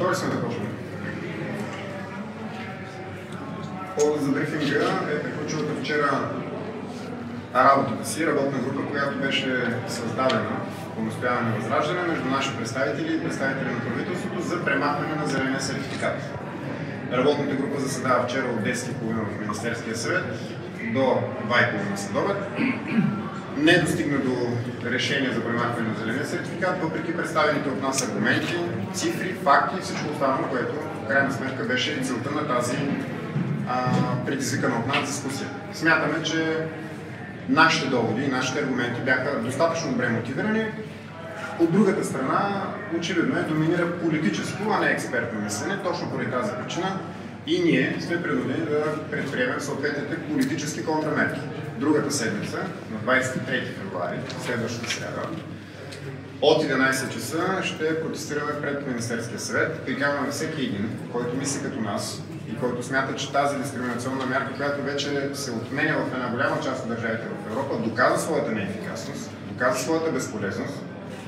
Готови сме да почнем. Повод за брифинга е приключилата вчера работата си, работна група, която беше създадена по настояване на Възраждане между наши представители и представители на правителството за премахване на зеления сертификат. Работната група заседава вчера от 10.30 в Министерския съвет до 2.30 следобед. Не достигна до решение за премахване на зеления сертификат, въпреки представените от нас аргументи, цифри, факти и всичко останало, което в крайна сметка беше целта на тази а, предизвикана от нас дискусия. Смятаме, че нашите доводи и нашите аргументи бяха достатъчно добре мотивирани. От другата страна, очевидно е, доминира политическо, а не експертно мислене. Точно поради тази причина и ние сме принудени да предприемем съответните политически контрамерки. Другата седмица, на 23 февруари, следващата среда, от 11 часа ще протестираме пред Министерския съвет. Приканваме всеки един, който мисли като нас и който смята, че тази дискриминационна мярка, която вече се отменя в една голяма част от държавите в Европа, доказа своята неефикасност, доказа своята безполезност,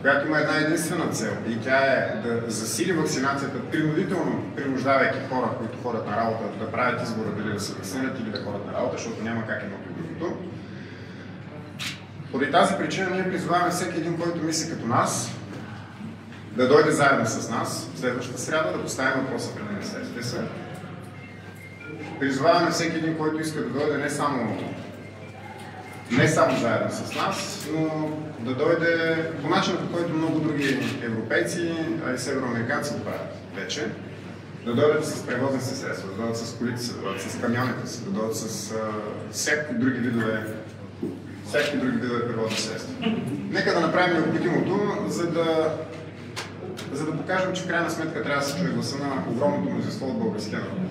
която има една единствена цел и тя е да засили вакцинацията, принудително принуждавайки хора, които ходят на работа, да правят избора дали да се вакцинират или да ходят на работа, защото няма как едното. Поради тази причина ние призоваваме всеки един, който мисли като нас, да дойде заедно с нас следващата сряда, да поставим въпроса пред Министерството съвет. Призоваваме всеки един, който иска да дойде не само не само заедно с нас, но да дойде по начин, по който много други европейци, а и североамериканци го правят вече. Да дойдат с превозни си средства, да дойдат с колите си, да дойдат с камионите си, да дойдат с всякакви други видове всякакви други видове превозни средства. Нека да направим необходимото, за да, за да покажем, че в крайна сметка трябва да се чуе гласа на огромното мнозинство от българския народ.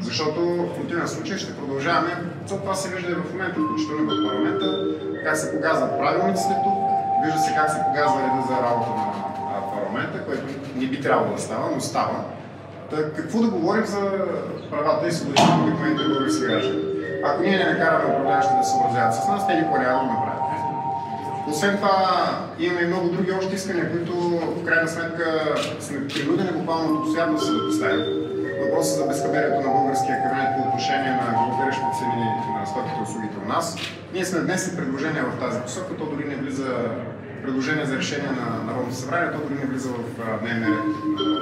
Защото в противен случай ще продължаваме, то това се вижда и в момента, включително в парламента, как се погазват правилниците тук, вижда се как се погазва реда за работа на парламента, което не би трябвало да става, но става. Та, какво да говорим за правата и свободите на обикновените български граждани? Ако ние не накараме управляващите да се съобразяват с нас, те никога няма да направят. Освен това, имаме и много други още искания, които в крайна сметка сме принудени буквално обстоятелства да поставим. Въпросът за безхаберието на българския кабинет по отношение на галопиращите цени на стоките и услугите у нас. Ние сме внесли предложение в тази посока, то дори не влиза предложение за решение на Народното събрание, то дори не влиза в дневния ред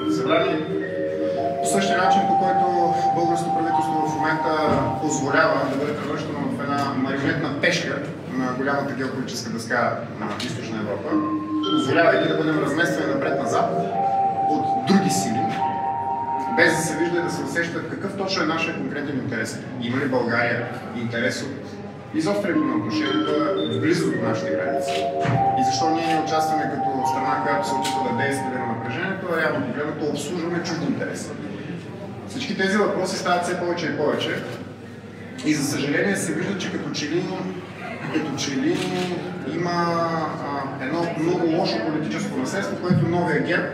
на събрание. По същия начин, по който българското правителство момента позволява да бъде превръщано в една марионетна пешка на голямата геополитическа дъска на Източна Европа, позволявайки да бъдем размествани напред-назад от други сили, без да се вижда и да се усеща какъв точно е нашия конкретен интерес. Има ли България интерес от изострянето на отношенията близо до нашите граници? И защо ние не участваме като страна, която се опитва да действа на напрежението, а реално погледнато обслужваме чужди интереси? Всички тези въпроси стават все повече и повече. И за съжаление се вижда, че като че ли, като че ли има а, едно много лошо политическо наследство, което новия ГЕРБ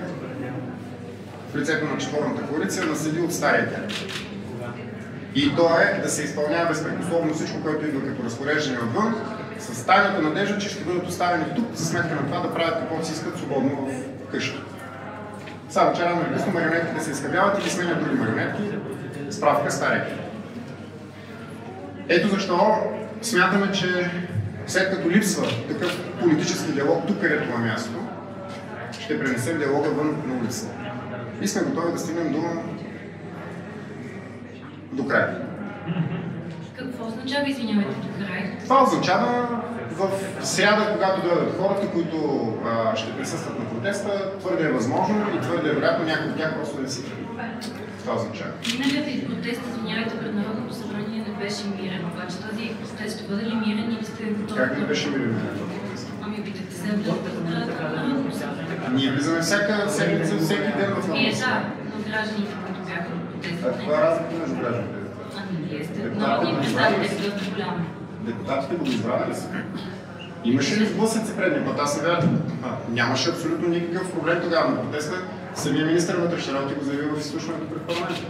в лицето на четворната коалиция наследи от стария ГЕРБ. И то е да се изпълнява безпрекословно всичко, което идва като разпореждане отвън, с тайната надежда, че ще бъдат оставени тук за сметка на това да правят каквото си искат свободно в къща. Само че рано или късно марионетките се изхъбяват или сменят други марионетки. Справка стария. Ето защо смятаме, че след като липсва такъв политически диалог тук, където има място, ще пренесем диалога вън на улицата. И сме готови да стигнем до, до края. Какво означава, извинявайте, до край? Това означава в сряда, когато дойдат хората, които а, ще присъстват на протеста, твърде е възможно и твърде е вероятно някой от тях просто да си Това означава. Миналият протест, извинявайте, пред Народното събрание не беше мирен, обаче този протест ще бъде ли мирен или сте готови? Как не беше мирен? Ами питате се да Народното събрание. Ние влизаме всяка седмица, всеки ден в Народното да, но гражданите, които бяха на протеста. А това е разлика между гражданите. Ами вие сте народни представители, доста голямо. Депутатите го избрали ли са? Имаше ли сблъсъци предния път? Аз вярвам. Нямаше абсолютно никакъв проблем тогава на протеста. Самия министър на вътрешните работи го заяви в изслушването пред парламента.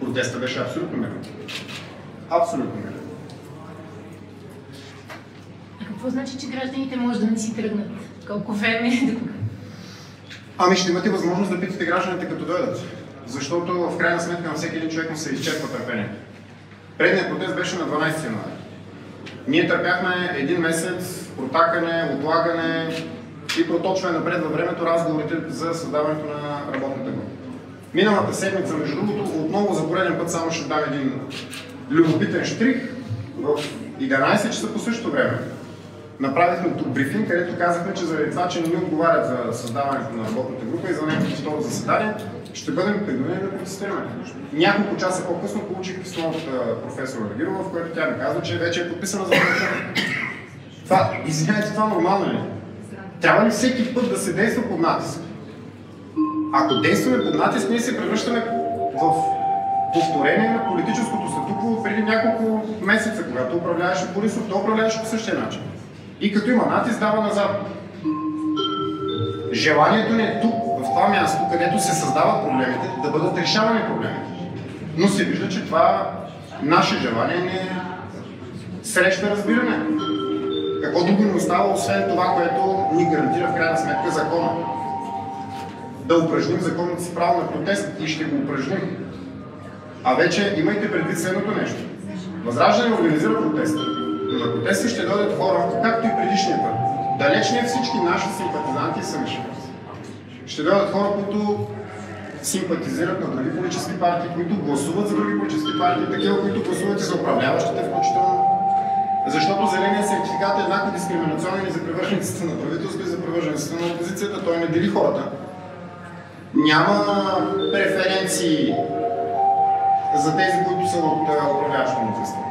Протеста беше абсолютно мирен. Абсолютно мирен. А какво значи, че гражданите може да не си тръгнат? Колко време? Ами ще имате възможност да питате гражданите като дойдат. Защото в крайна сметка на всеки един човек му се изчерпва търпение. Предният протест беше на 12 януари. Ние търпяхме един месец протакане, отлагане и проточване напред във времето разговорите за създаването на работната група. Миналата седмица, между другото, отново за пореден път само ще дам един любопитен штрих. В 11 часа по същото време направихме тук брифинг, където казахме, че заради това, че не ни отговарят за създаването на работната група и за нейното второ заседание, ще бъдем принудени да протестираме. Няколко часа по-късно получих писмо от професор Вагирова, в което тя ми казва, че вече е подписана за Това, извинявайте, това нормално ли? Трябва ли всеки път да се действа под натиск? Ако действаме под натиск, ние се превръщаме в повторение на политическото статукво преди няколко месеца, когато управляваше Борисов, то управляваше по същия начин. И като има натиск, дава назад. Желанието ни е тук, това място, където се създават проблемите, да бъдат решавани проблемите. Но се вижда, че това наше желание не среща разбиране. Какво друго ни остава, освен това, което ни гарантира в крайна сметка закона? Да упражним законното си право на протест и ще го упражним. А вече имайте предвид следното нещо. Възраждане организира протеста. Но на протести ще дойдат хора, както и предишния път. Далеч не всички наши симпатизанти са мишленици. Ще дойдат хора, които симпатизират на други политически партии, които гласуват за други политически партии, такива, които гласуват и за управляващите включително. Защото зеленият сертификат е еднакво дискриминационен и за привържениците на правителството и за привържениците на опозицията. Той не дели хората. Няма преференции за тези, които са от управляващото мнозинство.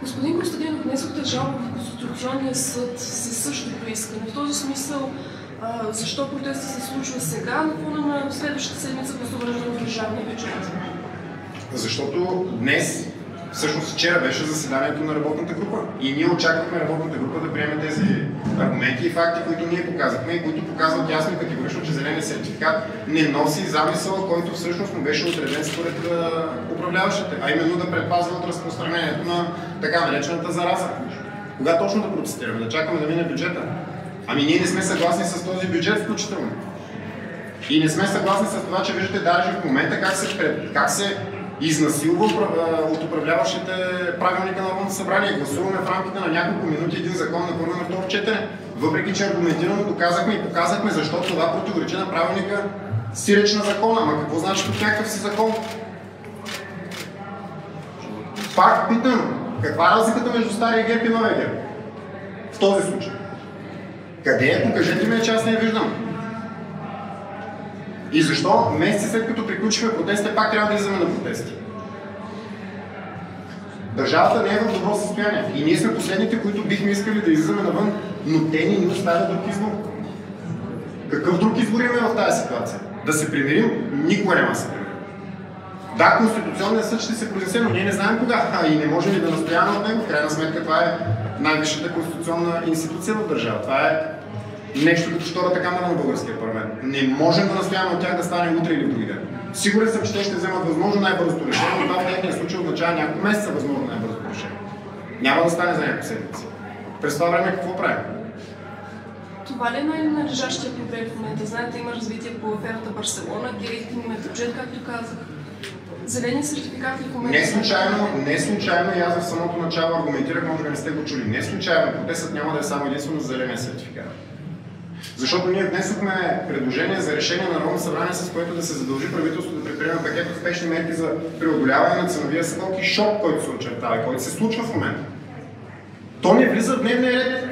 Господин Костадинов, внесохте жалба в Конституционния съд със същото искане. В този смисъл, защо протестът се случва сега, на фона на следващата седмица гласуване на държавния бюджет? Защото днес Всъщност вчера беше заседанието на работната група и ние очаквахме работната група да приеме тези аргументи и факти, които ние показахме и които показват ясно и категорично, че зеления сертификат не носи замисъл, който всъщност му беше отреден според управляващите, а именно да предпазва от разпространението на така наречената зараза. Кога точно да протестираме? Да чакаме да мине бюджета? Ами ние не сме съгласни с този бюджет включително. И не сме съгласни с това, че виждате даже в момента как се, как се изнасилва от управляващите правилника на Народното събрание. Гласуваме в рамките на няколко минути един закон на първо на второ четене. Въпреки, че аргументирано доказахме и показахме защо това противоречи на правилника сиреч на закона. Ама какво значи тук някакъв си закон? Пак питам, каква е разликата между стария герб и новия герб? В този случай. Къде е? Покажете ми, че аз не я виждам. И защо месеци след като приключиха протестите, пак трябва да излизаме на протести? Държавата не е в добро състояние. И ние сме последните, които бихме искали да излизаме навън, но те ни ни оставят друг избор. Какъв друг избор имаме в тази ситуация? Да се примирим? Никога няма да се примирим. Да, Конституционният съд ще се произнесе, но ние не знаем кога. А и не можем ли да настояваме от него. В крайна сметка това е най-висшата конституционна институция в държава. Това е нещо като втората камера на българския парламент. Не можем да настояваме от тях да стане утре или други ден. Сигурен съм, че те ще вземат възможно най-бързото решение, но това в техния случай означава няколко месеца възможно най-бързото решение. Няма да стане за няколко седмици. През това време какво правим? Това ли е най-належащия проблем в момента? Знаете, има развитие по аферата Барселона, директни бюджет, както казах. Зелени сертификат в момента? Не случайно, не случайно и аз в самото начало аргументирах, може би не сте го чули. Не случайно протестът няма да е само единствено за зеления сертификат. Защото ние внесохме предложение за решение на Народно събрание, с което да се задължи правителството да предприема пакет от спешни мерки за преодоляване на ценовия скок и шок, който се очертава и който се случва в момента. То не влиза в дневния ред.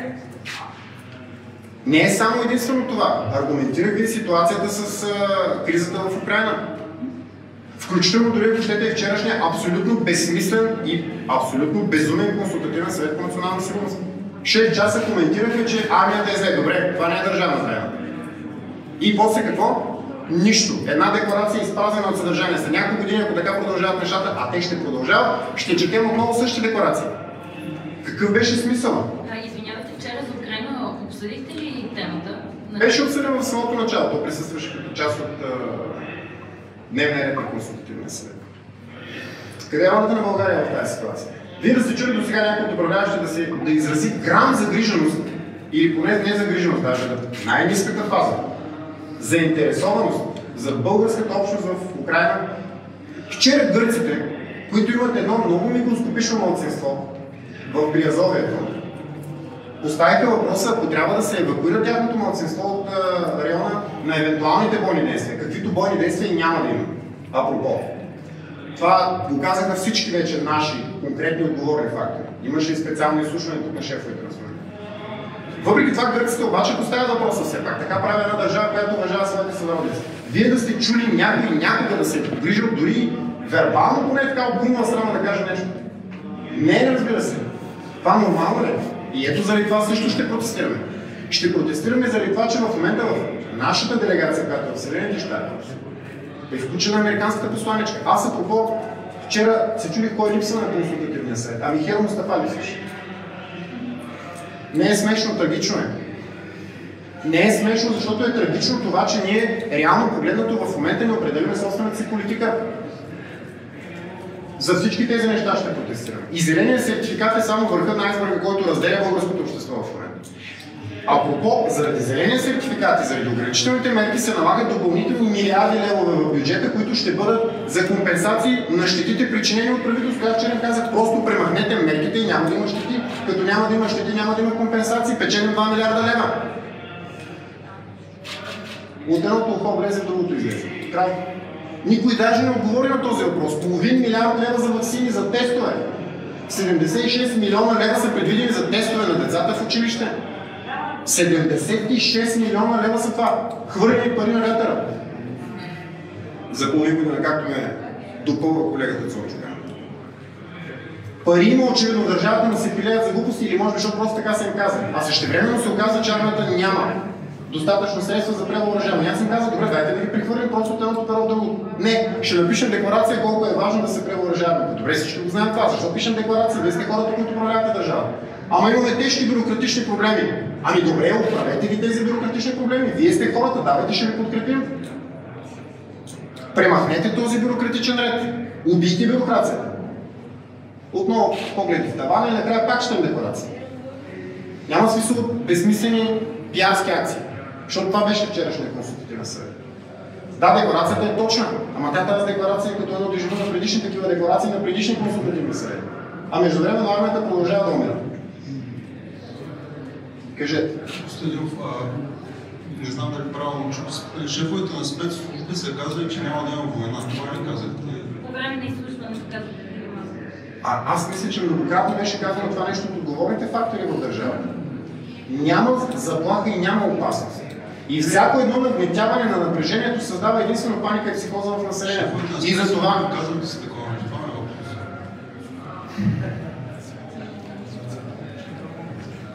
Не е само единствено това. Аргументирах ви ситуацията с а, кризата в Украина. Включително дори ако щете вчерашния абсолютно безсмислен и абсолютно безумен консултативен съвет по национална сигурност. 6 часа коментирахме, че армията е зле. Добре, това не е държавна тайна. И после какво? Нищо. Една декларация е изпразена от съдържание. След няколко години, ако така продължават нещата, а те ще продължават, ще четем отново същите декларации. Какъв беше смисъл? Да, извинявайте, вчера за Украина обсъдихте ли темата? Беше обсъден в самото начало. То присъстваше като част от дневния ред на консултативния съвет. Къде е на България в тази ситуация? Вие да се чули до сега някой от управляващи да, се, да изрази грам загриженост или поне не загриженост, даже да най-низката фаза заинтересованост за българската общност в Украина. Вчера гърците, които имат едно много микроскопично младсинство в Приазовието, поставиха въпроса, ако трябва да се евакуира тяхното младсинство от а, района на евентуалните бойни действия, каквито бойни действия няма да има. Апропо. Това го казаха всички вече наши конкретни отговорни фактори. Имаше и специално изслушване тук на шефовете на службите. Въпреки това гърците обаче поставят въпроса все пак. Така прави една държава, която уважава своите сънародници. Вие да сте чули някой някога да се е погрижил дори вербално поне така обгумна страна да каже нещо. Не, разбира се. Това нормално ли? И ето заради това също ще протестираме. Ще протестираме заради това, че в момента в нашата делегация, която е в Съединените щати, е включена американската посланичка. Аз, апропо, вчера се чудих кой липса на консултативния съвет. Ами Херо Мустафа липсваше. Не е смешно, трагично е. Не е смешно, защото е трагично това, че ние реално погледнато в момента не определяме собствената си политика. За всички тези неща ще протестираме. И зеленият сертификат е само върхът на айсберга, който разделя българското общество в момента. Апропо, заради зеления сертификат и заради ограничителните мерки се налагат допълнителни милиарди левове в бюджета, които ще бъдат за компенсации на щетите, причинени от правителството. Аз вчера казах, просто премахнете мерките и няма да има щети. Като няма да има щети, няма да има компенсации. Печелим 2 милиарда лева. От едното ухо влезе, другото излезе. Край. Никой даже не отговори на този въпрос. Половин милиард лева за вакцини, за тестове. 76 милиона лева са предвидени за тестове на децата в училище. 76 милиона лева са това. Хвърлени пари на вятъра. За половин както ме допълва колегата Цончука. Пари има очевидно държавата да се пилеят за глупости или може би, защото просто така са им казали. А същевременно се оказва, че армията няма достатъчно средства за превъоръжаване. Аз им казах, добре, дайте да ги прехвърлим просто от едното перо в другото. Не, ще напишем декларация колко е важно да се превъоръжаваме. Добре, всички го знаем това. Защо пишем декларация? Вие сте хората, които управлявате държава. Ама имаме тежки бюрократични проблеми. Ами добре, оправете ги тези бюрократични проблеми. Вие сте хората, давайте ще ви подкрепим. Премахнете този бюрократичен ред. Убийте бюрокрацията. Отново погледи в тавана и накрая пак ще декларация. Няма смисъл безсмислени пиарски акции. Защото това беше вчерашния консултативен съвет. Да, декларацията е точна, ама тя тази декларация е като едно дежурно на предишни такива декларации на предишни консултативни съвети. А между време армията продължава да умира. Кажете. Стадиов, не знам дали правилно чух, шефовете на спецслужби са казали, че няма да има война. Това ли казахте? По време на изслушването казахте. А, аз мисля, че многократно беше казано това нещо от отговорните фактори в държавата. Няма заплаха и няма опасност. И всяко едно нагнетяване на напрежението създава единствено паника и психоза в населението. И за това Казвате се такова нещо. Е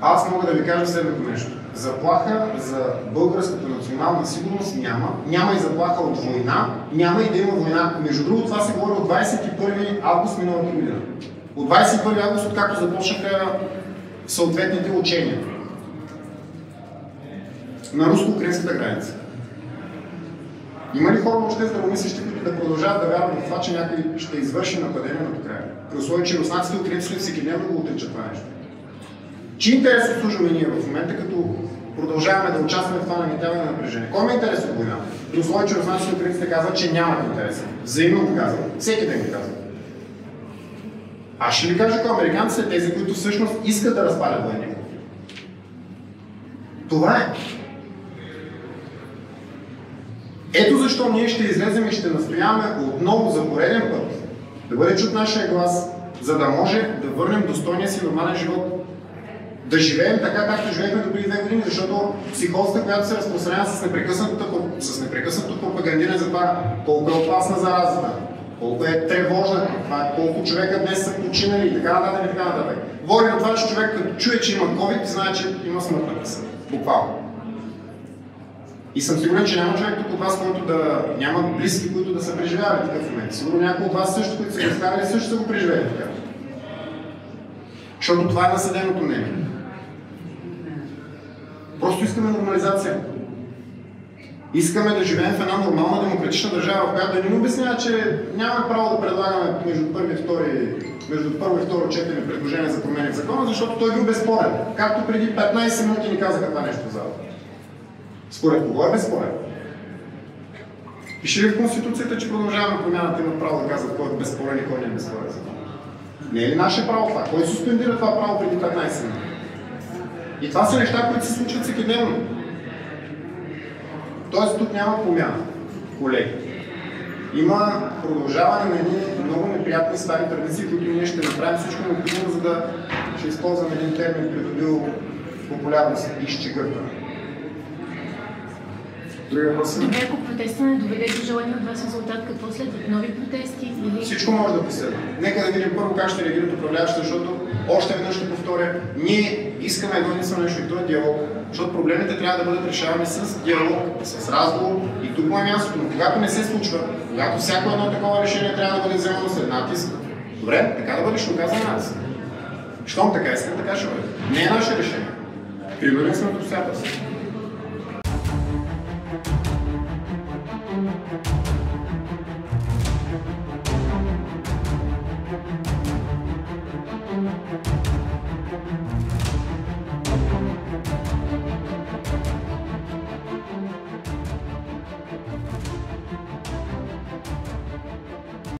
аз мога да ви кажа следното нещо. Заплаха за българската национална сигурност няма. Няма и заплаха от война. Няма и да има война. Между другото, това се говори от 21 август миналата година. От 21 август, откакто започнаха съответните учения на руско-украинската граница. Има ли хора въобще здравомислещи, които да продължават да вярват в това, че някой ще извърши нападение на Украина? При условие, че руснаците и украинците всекидневно го отричат това нещо. Чи интерес обслужваме ние в момента, като продължаваме да участваме в това нагнетяване на напрежение? Кой ме интерес от война? При условие, че руснаците и украинците казват, че нямат интерес. Взаимно го казват. Всеки ден го казват. Аз ще ви кажа, ако американците тези, които всъщност искат да разпалят конфликт. Това е. Ето защо ние ще излезем и ще настояваме отново за пореден път да бъде чут нашия глас, за да може да върнем достойния си нормален живот. Да живеем така, както живеехме до преди две години, защото психозата, която се разпространява с непрекъснато пропагандиране за това колко е опасна заразата, колко е тревожна, колко човека днес са починали и така нататък и така нататък. Говорим от това, че човек като чуе, че има COVID, знае, че има смъртна къса. Буквално. И съм сигурен, че няма човек тук от вас, който да няма близки, които да са преживявали такъв момент. Сигурно някои от вас също, които са го също са го преживели така. Защото това е насъденото мнение. Просто искаме нормализация. Искаме да живеем в една нормална демократична държава, в която да ни обяснява, че нямаме право да предлагаме между първи и втори, между първо и второ четене предложение за промени в закона, защото той бил безспорен. Както преди 15 минути ни казаха това нещо в залата. Според кого е безспорен? Пише ли в Конституцията, че продължаваме промяната имат право да казват кой е безспорен и кой не е безспорен закон? Не е ли наше право това? Кой суспендира това право преди 15 минути? И това са неща, които се случват всекидневно. Тоест тук няма промяна, колеги. Има продължаване на едни много неприятни стари традиции, които ние ще направим всичко необходимо, за да ще използваме един термин, придобил популярност изчегъртване. Ако протеста не доведе до желания от вас резултат, какво следват? Нови протести или... Всичко може да последва. Нека да видим първо как ще реагират управляващите, защото още веднъж ще повторя, ние искаме едно единствено нещо и то е диалог. Защото проблемите трябва да бъдат решавани с диалог, с разговор и тук му е мястото. Но когато не се случва, когато всяко едно такова решение трябва да бъде вземано след натиск, добре, така да бъде, ще оказва натиск. Щом така искам, така ще бъде. Не е наше решение. Принуден сме от обстоятелства.